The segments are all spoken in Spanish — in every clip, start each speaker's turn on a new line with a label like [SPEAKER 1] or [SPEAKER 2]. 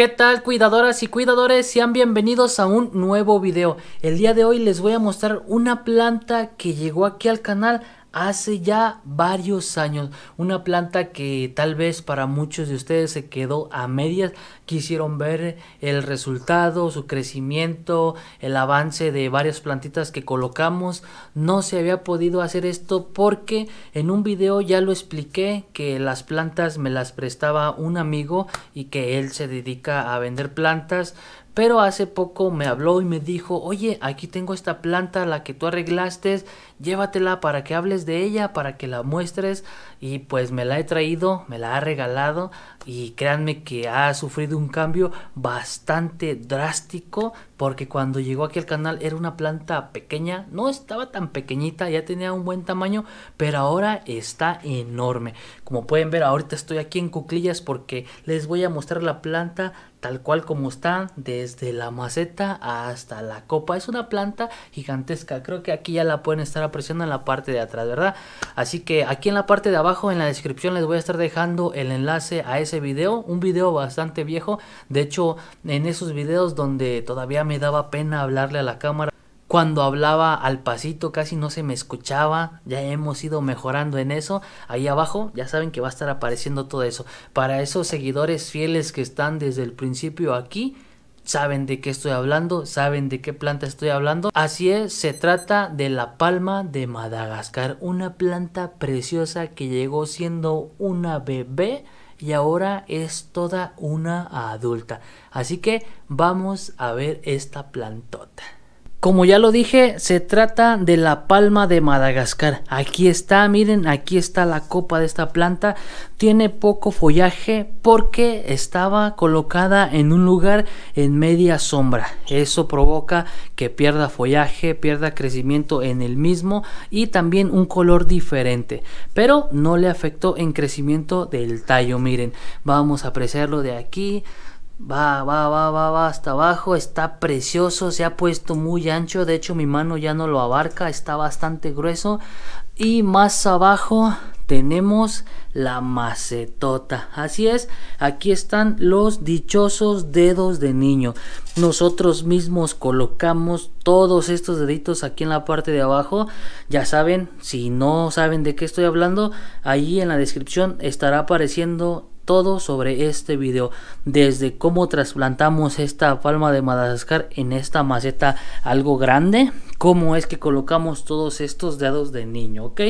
[SPEAKER 1] ¿Qué tal cuidadoras y cuidadores? Sean bienvenidos a un nuevo video. El día de hoy les voy a mostrar una planta que llegó aquí al canal hace ya varios años. Una planta que tal vez para muchos de ustedes se quedó a medias. Quisieron ver el resultado, su crecimiento, el avance de varias plantitas que colocamos. No se había podido hacer esto porque en un video ya lo expliqué que las plantas me las prestaba un amigo y que él se dedica a vender plantas pero hace poco me habló y me dijo, oye, aquí tengo esta planta, la que tú arreglaste, llévatela para que hables de ella, para que la muestres. Y pues me la he traído, me la ha regalado y créanme que ha sufrido un cambio bastante drástico porque cuando llegó aquí al canal era una planta pequeña, no estaba tan pequeñita, ya tenía un buen tamaño, pero ahora está enorme. Como pueden ver, ahorita estoy aquí en cuclillas porque les voy a mostrar la planta tal cual como está, desde la maceta hasta la copa. Es una planta gigantesca, creo que aquí ya la pueden estar apreciando en la parte de atrás, ¿verdad? Así que aquí en la parte de abajo, en la descripción, les voy a estar dejando el enlace a ese video, un video bastante viejo. De hecho, en esos videos donde todavía me daba pena hablarle a la cámara, cuando hablaba al pasito casi no se me escuchaba, ya hemos ido mejorando en eso. Ahí abajo ya saben que va a estar apareciendo todo eso. Para esos seguidores fieles que están desde el principio aquí, saben de qué estoy hablando, saben de qué planta estoy hablando. Así es, se trata de la palma de Madagascar, una planta preciosa que llegó siendo una bebé y ahora es toda una adulta. Así que vamos a ver esta plantota. Como ya lo dije, se trata de la palma de Madagascar. Aquí está, miren, aquí está la copa de esta planta. Tiene poco follaje porque estaba colocada en un lugar en media sombra. Eso provoca que pierda follaje, pierda crecimiento en el mismo y también un color diferente. Pero no le afectó en crecimiento del tallo. Miren, vamos a apreciarlo de aquí. Va, va, va, va, va hasta abajo. Está precioso. Se ha puesto muy ancho. De hecho, mi mano ya no lo abarca. Está bastante grueso. Y más abajo tenemos la macetota. Así es, aquí están los dichosos dedos de niño. Nosotros mismos colocamos todos estos deditos aquí en la parte de abajo. Ya saben, si no saben de qué estoy hablando, ahí en la descripción estará apareciendo todo sobre este video desde cómo trasplantamos esta palma de Madagascar en esta maceta algo grande cómo es que colocamos todos estos dedos de niño ok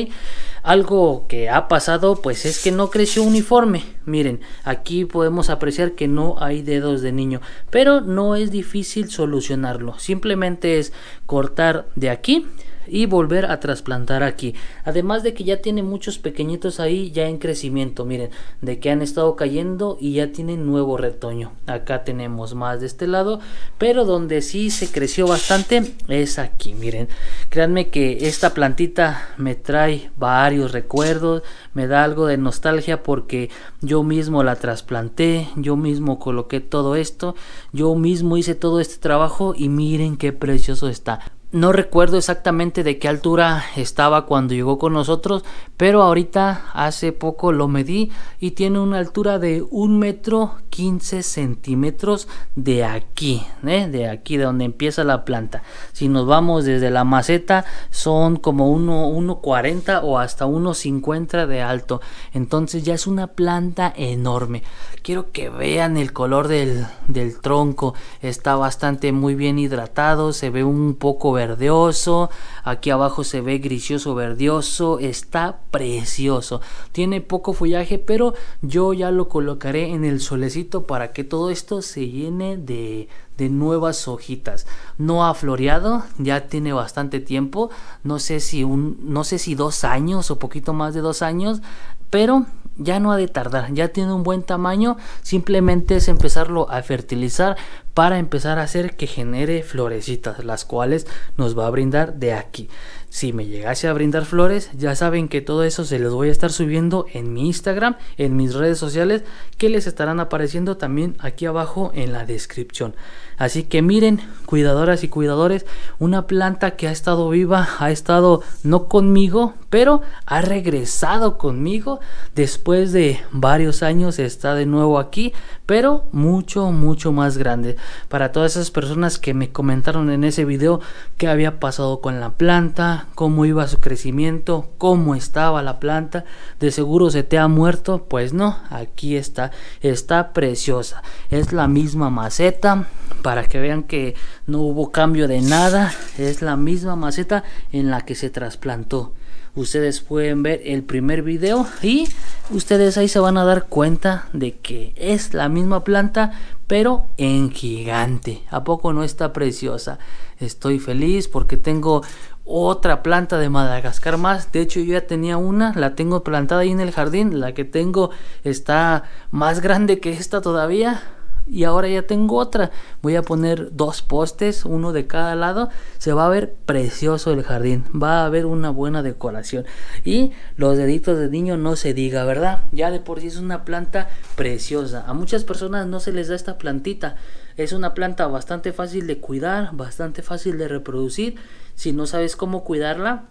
[SPEAKER 1] algo que ha pasado pues es que no creció uniforme. Miren aquí podemos apreciar que no hay dedos de niño pero no es difícil solucionarlo. Simplemente es cortar de aquí y volver a trasplantar aquí. Además de que ya tiene muchos pequeñitos ahí ya en crecimiento, miren, de que han estado cayendo y ya tienen nuevo retoño. Acá tenemos más de este lado, pero donde sí se creció bastante es aquí, miren. Créanme que esta plantita me trae varios recuerdos, me da algo de nostalgia porque yo mismo la trasplanté, yo mismo coloqué todo esto, yo mismo hice todo este trabajo y miren qué precioso está. No recuerdo exactamente de qué altura estaba cuando llegó con nosotros, pero ahorita hace poco lo medí y tiene una altura de un metro 15 centímetros de aquí, ¿eh? de aquí de donde empieza la planta. Si nos vamos desde la maceta son como 1,40 o hasta 1,50 de alto. Entonces ya es una planta enorme. Quiero que vean el color del, del tronco. Está bastante muy bien hidratado, se ve un poco verdeoso, aquí abajo se ve grisioso verdioso, está precioso. Tiene poco follaje, pero yo ya lo colocaré en el solecito para que todo esto se llene de, de nuevas hojitas. No ha floreado, ya tiene bastante tiempo, no sé si un, no sé si dos años o poquito más de dos años, pero ya no ha de tardar, ya tiene un buen tamaño, simplemente es empezarlo a fertilizar para empezar a hacer que genere florecitas, las cuales nos va a brindar de aquí. Si me llegase a brindar flores, ya saben que todo eso se los voy a estar subiendo en mi Instagram, en mis redes sociales, que les estarán apareciendo también aquí abajo en la descripción. Así que miren, cuidadoras y cuidadores, una planta que ha estado viva, ha estado no conmigo, pero ha regresado conmigo después de varios años, está de nuevo aquí, pero mucho, mucho más grande. Para todas esas personas que me comentaron en ese video qué había pasado con la planta, cómo iba su crecimiento, cómo estaba la planta. De seguro se te ha muerto. Pues no, aquí está. Está preciosa. Es la misma maceta. Para que vean que no hubo cambio de nada. Es la misma maceta en la que se trasplantó. Ustedes pueden ver el primer video y ustedes ahí se van a dar cuenta de que es la misma planta pero en gigante. ¿A poco no está preciosa? Estoy feliz porque tengo otra planta de Madagascar más. De hecho, yo ya tenía una, la tengo plantada ahí en el jardín. La que tengo está más grande que esta todavía. Y ahora ya tengo otra. Voy a poner dos postes, uno de cada lado. Se va a ver precioso el jardín. Va a haber una buena decoración. Y los deditos de niño no se diga, ¿verdad? Ya de por sí es una planta preciosa. A muchas personas no se les da esta plantita. Es una planta bastante fácil de cuidar, bastante fácil de reproducir. Si no sabes cómo cuidarla,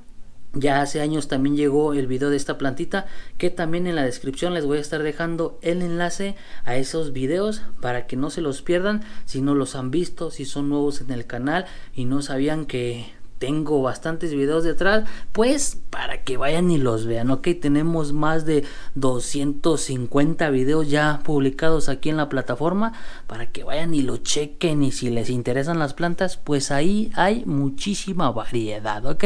[SPEAKER 1] ya hace años también llegó el video de esta plantita que también en la descripción les voy a estar dejando el enlace a esos videos para que no se los pierdan. Si no los han visto, si son nuevos en el canal y no sabían que tengo bastantes videos detrás, pues para que vayan y los vean, ok, tenemos más de 250 videos ya publicados aquí en la plataforma, para que vayan y lo chequen y si les interesan las plantas, pues ahí hay muchísima variedad, ok,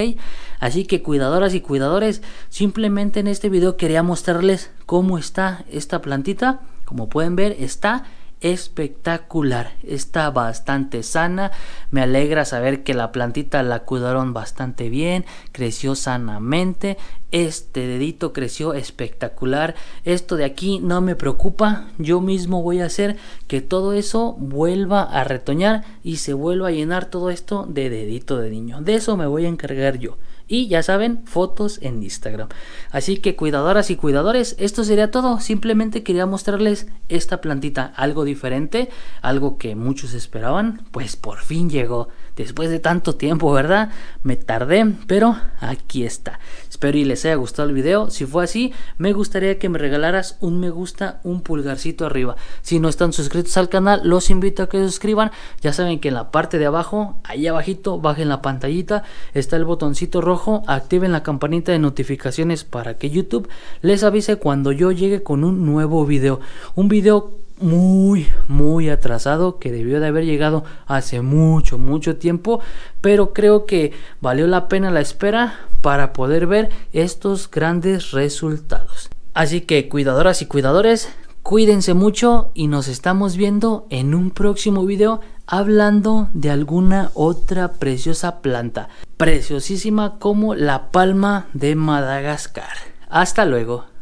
[SPEAKER 1] así que cuidadoras y cuidadores, simplemente en este video quería mostrarles cómo está esta plantita, como pueden ver está espectacular, está bastante sana, me alegra saber que la plantita la cuidaron bastante bien, creció sanamente, este dedito creció espectacular, esto de aquí no me preocupa, yo mismo voy a hacer que todo eso vuelva a retoñar y se vuelva a llenar todo esto de dedito de niño, de eso me voy a encargar yo. Y ya saben, fotos en Instagram. Así que cuidadoras y cuidadores, esto sería todo. Simplemente quería mostrarles esta plantita, algo diferente, algo que muchos esperaban, pues por fin llegó. Después de tanto tiempo, ¿verdad? Me tardé, pero aquí está. Espero y les haya gustado el video. Si fue así, me gustaría que me regalaras un me gusta, un pulgarcito arriba. Si no están suscritos al canal, los invito a que se suscriban. Ya saben que en la parte de abajo, ahí abajito, bajen la pantallita, está el botoncito rojo activen la campanita de notificaciones para que YouTube les avise cuando yo llegue con un nuevo video. Un video muy muy atrasado que debió de haber llegado hace mucho mucho tiempo pero creo que valió la pena la espera para poder ver estos grandes resultados así que cuidadoras y cuidadores cuídense mucho y nos estamos viendo en un próximo video hablando de alguna otra preciosa planta, preciosísima como la palma de Madagascar. Hasta luego.